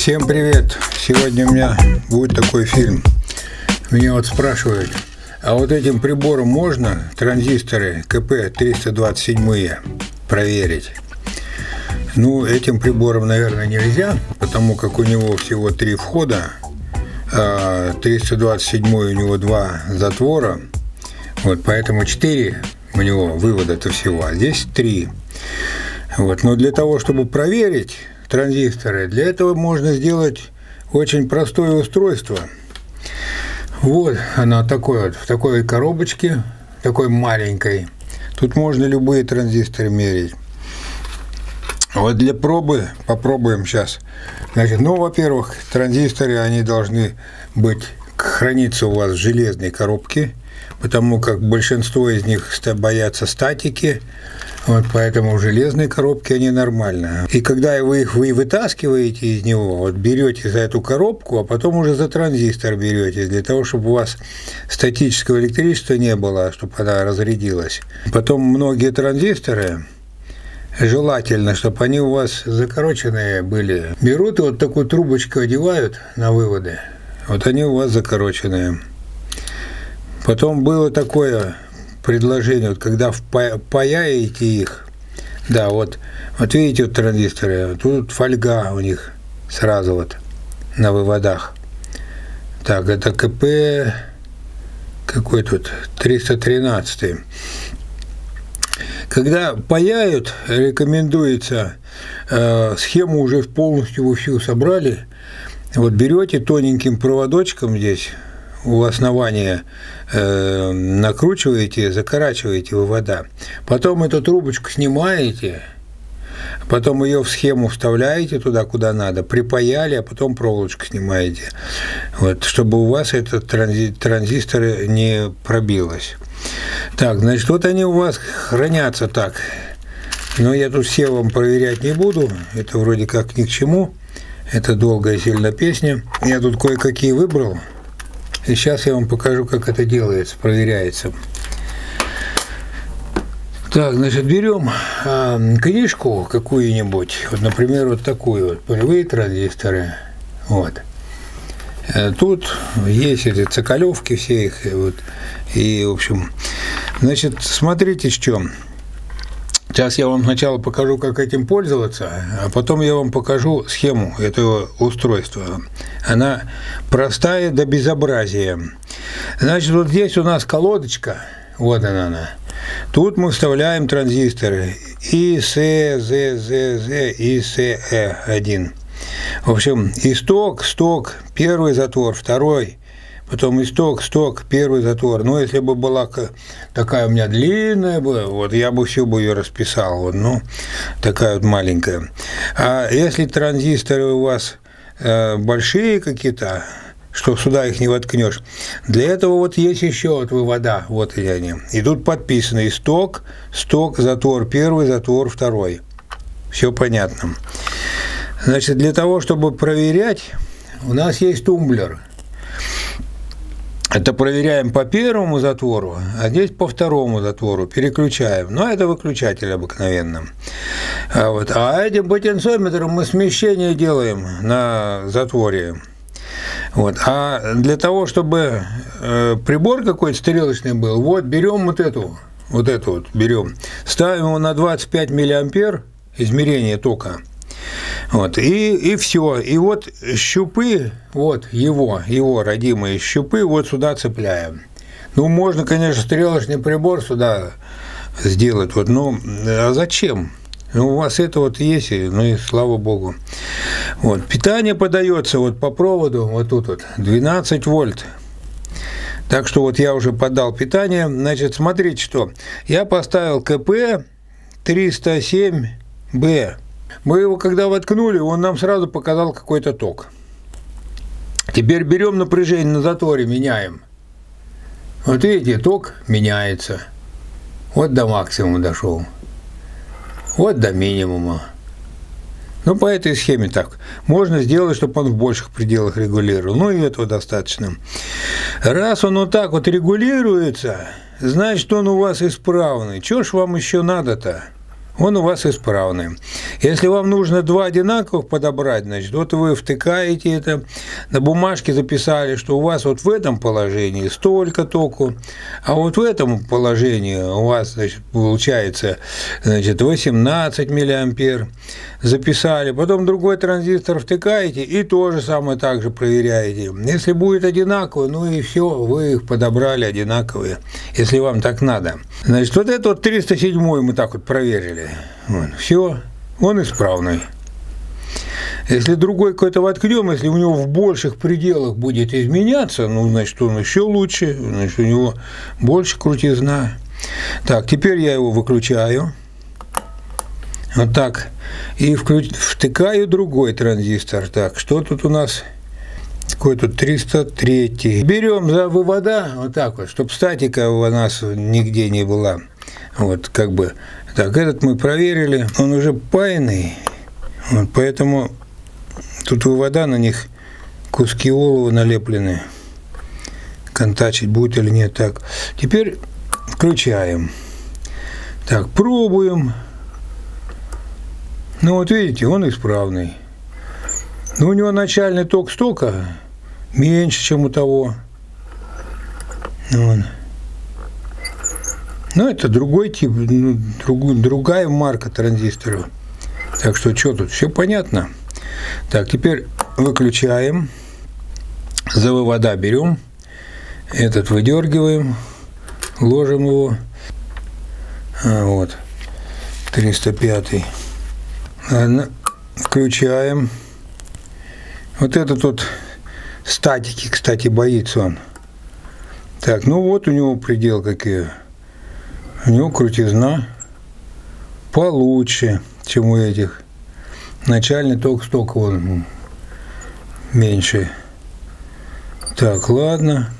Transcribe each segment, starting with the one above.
Всем привет! Сегодня у меня будет такой фильм. Меня вот спрашивают, а вот этим прибором можно транзисторы КП-327 проверить? Ну, этим прибором, наверное, нельзя, потому как у него всего три входа, а 327 у него два затвора, вот поэтому 4 у него вывода-то всего, а здесь 3. Вот. Но для того, чтобы проверить транзисторы, для этого можно сделать очень простое устройство. Вот она такой вот, в такой коробочке, такой маленькой. Тут можно любые транзисторы мерить. Вот для пробы попробуем сейчас. Значит, ну, во-первых, транзисторы, они должны быть, храниться у вас в железной коробке, потому как большинство из них боятся статики, вот поэтому в железной коробке они нормально. И когда вы их вы вытаскиваете из него, вот берете за эту коробку, а потом уже за транзистор берете, для того, чтобы у вас статического электричества не было, чтобы она разрядилась. Потом многие транзисторы, желательно, чтобы они у вас закороченные были. Берут и вот такую трубочку одевают на выводы, вот они у вас закороченные. Потом было такое предложение, вот когда впаяете их, да, вот, вот видите вот транзисторы, тут фольга у них сразу вот на выводах. Так, это КП какой тут 313. Когда паяют, рекомендуется э, схему уже полностью всю собрали. Вот берете тоненьким проводочком здесь у основания э, накручиваете, закорачиваете вывода. Потом эту трубочку снимаете, потом ее в схему вставляете туда, куда надо, припаяли, а потом проволочку снимаете, вот, чтобы у вас этот транзи транзистор не пробилось. Так, значит, вот они у вас хранятся так. Но я тут все вам проверять не буду, это вроде как ни к чему. Это долгая сильно песня. Я тут кое-какие выбрал. И сейчас я вам покажу, как это делается, проверяется. Так, значит, берем а, книжку какую-нибудь, вот, например, вот такую вот, полевые транзисторы, вот. Э, тут есть эти цоколевки все их, вот, и, в общем, значит, смотрите, что Сейчас я вам сначала покажу, как этим пользоваться, а потом я вам покажу схему этого устройства. Она простая до безобразия. Значит, вот здесь у нас колодочка, вот она она. Тут мы вставляем транзисторы ИС, ЗЗЗ, ИСЭ1. В общем, исток, сток, первый затвор, второй, потом исток, сток, первый затвор. Но если бы была такая у меня длинная бы, вот я бы всю бы ее расписал, вот, ну, такая вот маленькая. А если транзисторы у вас э, большие какие-то, что сюда их не воткнешь. Для этого вот есть еще вот вывода, вот они. И тут подписано исток, сток, затвор первый, затвор второй. Все понятно. Значит, для того, чтобы проверять, у нас есть тумблер – это проверяем по первому затвору, а здесь по второму затвору переключаем. Но это выключатель обыкновенно. А, вот. а этим потенциометром мы смещение делаем на затворе. Вот. А для того, чтобы э, прибор какой-то стрелочный был, вот берем вот эту, вот эту вот берем, ставим его на 25 миллиампер измерение тока – вот, и, и все. И вот щупы, вот его, его родимые щупы, вот сюда цепляем. Ну, можно, конечно, стрелочный прибор сюда сделать, вот, но а зачем? Ну, у вас это вот есть, ну и слава богу. Вот, питание подается вот по проводу, вот тут вот, 12 вольт. Так что вот я уже подал питание. Значит, смотрите, что я поставил КП 307Б. Мы его когда воткнули, он нам сразу показал какой-то ток. Теперь берем напряжение на затворе, меняем. Вот видите, ток меняется. Вот до максимума дошел. Вот до минимума. Ну, по этой схеме так. Можно сделать, чтобы он в больших пределах регулировал. Ну, и этого достаточно. Раз он вот так вот регулируется, значит, он у вас исправный. Чего ж вам еще надо-то? Он у вас исправный. Если вам нужно два одинаковых подобрать, значит, вот вы втыкаете это, на бумажке записали, что у вас вот в этом положении столько току, а вот в этом положении у вас, значит, получается, значит, 18 миллиампер, записали, потом другой транзистор втыкаете и тоже самое так же проверяете. Если будет одинаково, ну и все, вы их подобрали одинаковые, если вам так надо. Значит, вот это вот 307 мы так вот проверили. Вот, все, он исправный. Если другой какой-то воткнем, если у него в больших пределах будет изменяться, ну, значит, он еще лучше, значит, у него больше крутизна. Так, теперь я его выключаю. Вот так. И втыкаю другой транзистор. Так, что тут у нас? Какой тут 303. Берем за вывода, вот так вот, чтобы статика у нас нигде не была. Вот, как бы. Так, этот мы проверили. Он уже пайный. Вот, поэтому тут вывода на них куски олова налеплены. Контачить будет или нет. Так, теперь включаем. Так, пробуем. Ну вот видите, он исправный. Но у него начальный ток столько меньше, чем у того. Вон. Ну, это другой тип, ну, друг, другая марка транзисторов. Так что, что тут, все понятно. Так, теперь выключаем. За вывода берем. Этот выдергиваем. Ложим его. А, вот. 305. Ладно, включаем. Вот этот вот статики, кстати, боится он. Так, ну вот у него предел какие. У него крутизна получше, чем у этих. Начальный ток столько он меньше. Так, ладно.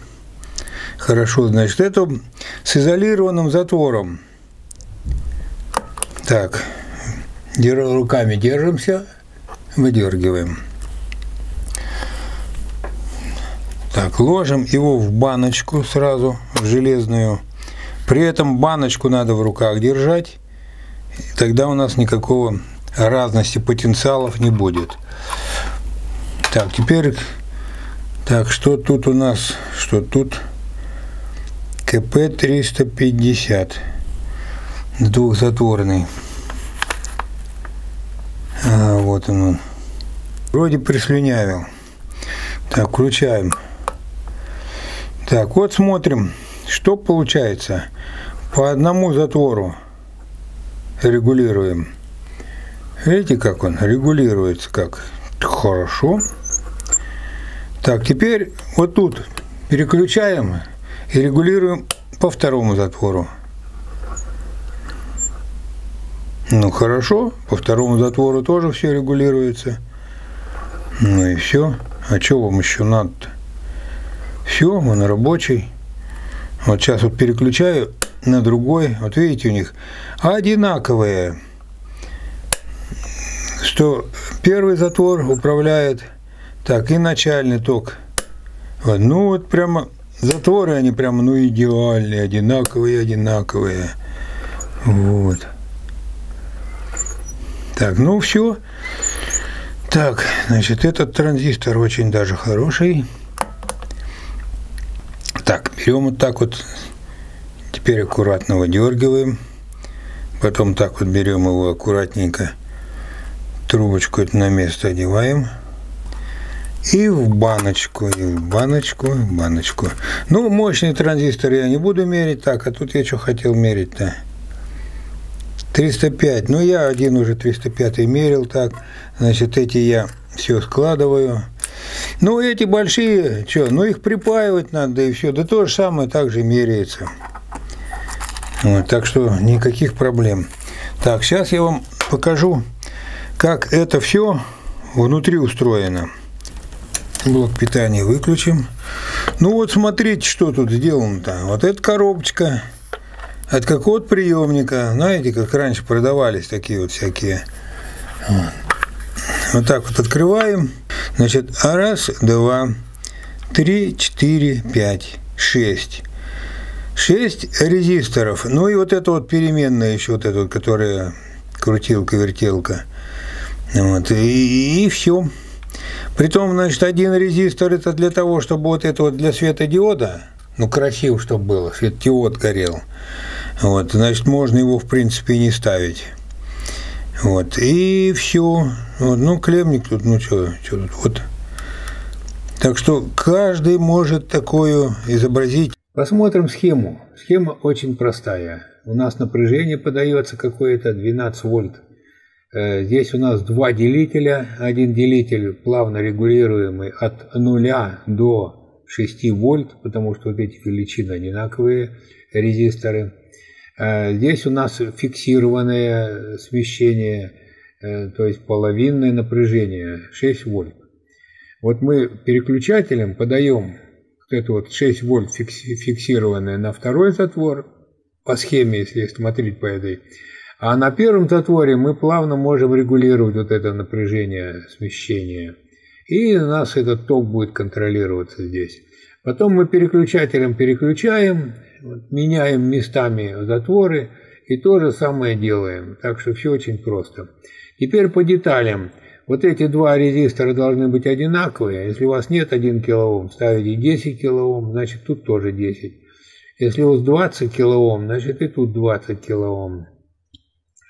Хорошо, значит, это с изолированным затвором. Так, руками держимся, выдергиваем. Так, ложим его в баночку сразу, в железную. При этом баночку надо в руках держать, тогда у нас никакого разности потенциалов не будет. Так, теперь, так, что тут у нас, что тут? КП 350, двухзатворный. А, вот он, он. Вроде прислюнявил. Так, включаем. Так, вот смотрим, что получается. По одному затвору регулируем. Видите, как он регулируется, как хорошо. Так, теперь вот тут переключаем и регулируем по второму затвору. Ну хорошо, по второму затвору тоже все регулируется. Ну и все. А что вам еще надо-то? Все, он рабочий. Вот сейчас вот переключаю на другой. Вот видите, у них одинаковые. Что первый затвор управляет так и начальный ток. Вот, ну вот прямо затворы они прямо ну идеальные, одинаковые, одинаковые. Вот. Так, ну все. Так, значит, этот транзистор очень даже хороший. Так, берем вот так вот, теперь аккуратно выдергиваем. Потом так вот берем его аккуратненько, трубочку это на место одеваем. И в баночку, и в баночку, и в баночку. Ну, мощный транзистор я не буду мерить. Так, а тут я что хотел мерить-то? 305. Ну, я один уже 305 мерил так. Значит, эти я все складываю. Ну, эти большие, что, ну, их припаивать надо, и все. Да то же самое также меряется. Вот, так что никаких проблем. Так, сейчас я вам покажу, как это все внутри устроено. Блок питания выключим. Ну вот смотрите, что тут сделано-то. Вот эта коробочка от какого-то приемника. Знаете, как раньше продавались такие вот всякие. Вот так вот открываем. Значит, раз, два, три, четыре, пять, шесть. Шесть резисторов. Ну и вот это вот переменная еще, вот эта вот, которая крутилка-вертелка. Вот, и, и все. Притом, значит, один резистор это для того, чтобы вот это вот для светодиода, ну, красиво, чтобы было, светодиод горел. Вот, значит, можно его, в принципе, не ставить. Вот, и все. Вот, ну, клемник тут, ну, что, что тут, вот. Так что каждый может такое изобразить. Посмотрим схему. Схема очень простая. У нас напряжение подается какое-то 12 вольт. Э, здесь у нас два делителя. Один делитель плавно регулируемый от 0 до 6 вольт, потому что вот эти величины одинаковые резисторы. Э, здесь у нас фиксированное смещение, э, то есть половинное напряжение 6 вольт. Вот мы переключателем подаем вот это вот 6 вольт фиксированное на второй затвор по схеме, если смотреть по этой. А на первом затворе мы плавно можем регулировать вот это напряжение смещения. И у нас этот ток будет контролироваться здесь. Потом мы переключателем переключаем, вот, меняем местами затворы и то же самое делаем. Так что все очень просто. Теперь по деталям. Вот эти два резистора должны быть одинаковые. Если у вас нет 1 кОм, ставите 10 кОм, значит тут тоже 10. Если у вас 20 кОм, значит и тут 20 кОм.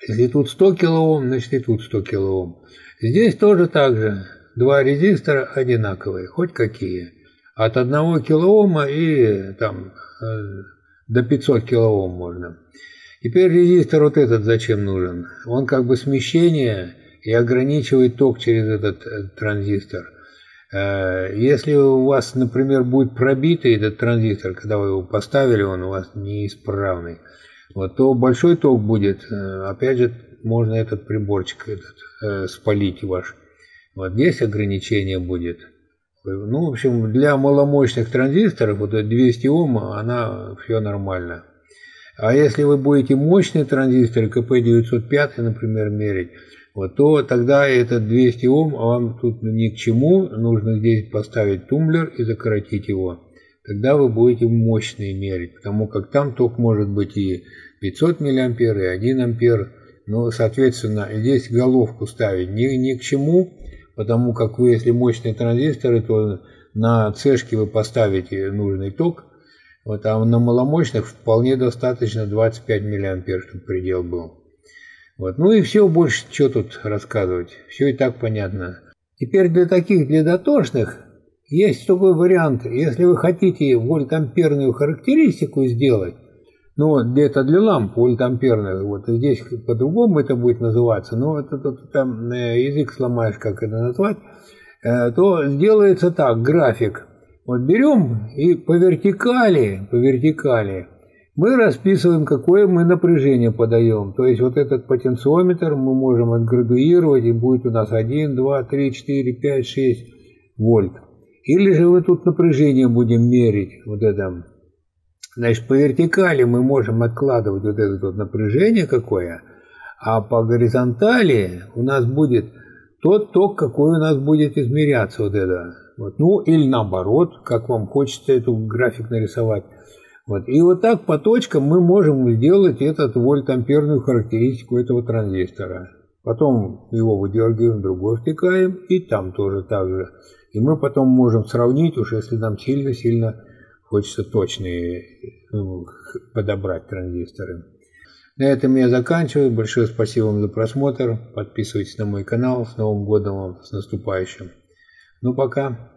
Если тут 100 кОм, значит и тут 100 кОм. Здесь тоже так же. Два резистора одинаковые, хоть какие. От 1 кОма и там э, до 500 кОм можно. Теперь резистор вот этот зачем нужен? Он как бы смещение и ограничивает ток через этот э, транзистор. Э, если у вас, например, будет пробитый этот транзистор, когда вы его поставили, он у вас неисправный, вот, то большой ток будет. Опять же, можно этот приборчик этот, спалить ваш. Вот здесь ограничение будет. Ну, в общем, для маломощных транзисторов, вот 200 Ом, она все нормально. А если вы будете мощный транзистор, КП-905, например, мерить, вот, то тогда этот 200 Ом вам тут ни к чему, нужно здесь поставить тумблер и закоротить его. Тогда вы будете мощный мерить, потому как там ток может быть и 500 мА, и 1 ампер. Ну, соответственно, здесь головку ставить ни, ни к чему, потому как вы, если мощные транзисторы, то на цешке вы поставите нужный ток, вот, а на маломощных вполне достаточно 25 мА, чтобы предел был. Вот. Ну и все, больше что тут рассказывать. Все и так понятно. Теперь для таких, для дотошных, есть такой вариант. Если вы хотите вольтамперную характеристику сделать, ну, это для ламп вольтамперных, вот здесь по-другому это будет называться, но это, это там э, язык сломаешь, как это назвать, э, то сделается так, график. Вот берем и по вертикали, по вертикали мы расписываем, какое мы напряжение подаем. То есть вот этот потенциометр мы можем отградуировать, и будет у нас 1, 2, 3, 4, 5, 6 вольт. Или же мы тут напряжение будем мерить, вот это. Значит, по вертикали мы можем откладывать вот это вот напряжение какое, а по горизонтали у нас будет тот ток, какой у нас будет измеряться вот это. Вот. Ну, или наоборот, как вам хочется эту график нарисовать. Вот. И вот так по точкам мы можем сделать этот вольтамперную характеристику этого транзистора. Потом его выдергиваем, другой втыкаем, и там тоже так же. И мы потом можем сравнить, уж если нам сильно-сильно хочется точные ну, подобрать транзисторы. На этом я заканчиваю. Большое спасибо вам за просмотр. Подписывайтесь на мой канал. С Новым годом вам, с наступающим. Ну, пока.